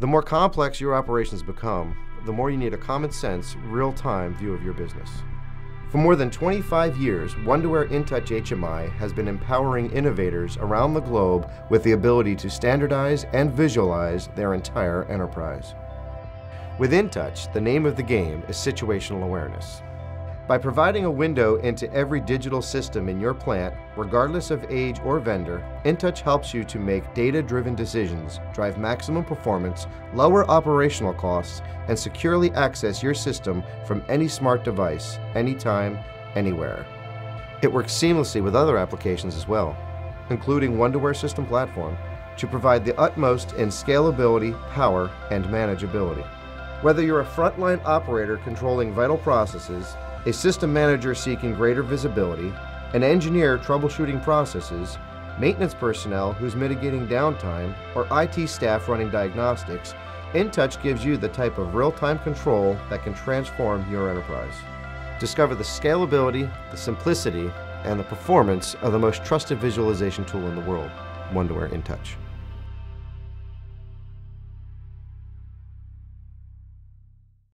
The more complex your operations become, the more you need a common sense, real time view of your business. For more than 25 years, Wonderware InTouch HMI has been empowering innovators around the globe with the ability to standardize and visualize their entire enterprise. With InTouch, the name of the game is situational awareness. By providing a window into every digital system in your plant, regardless of age or vendor, InTouch helps you to make data-driven decisions, drive maximum performance, lower operational costs, and securely access your system from any smart device, anytime, anywhere. It works seamlessly with other applications as well, including Wonderware System Platform, to provide the utmost in scalability, power, and manageability. Whether you're a frontline operator controlling vital processes, a system manager seeking greater visibility, an engineer troubleshooting processes, maintenance personnel who's mitigating downtime, or IT staff running diagnostics, InTouch gives you the type of real-time control that can transform your enterprise. Discover the scalability, the simplicity, and the performance of the most trusted visualization tool in the world, Wonderware InTouch.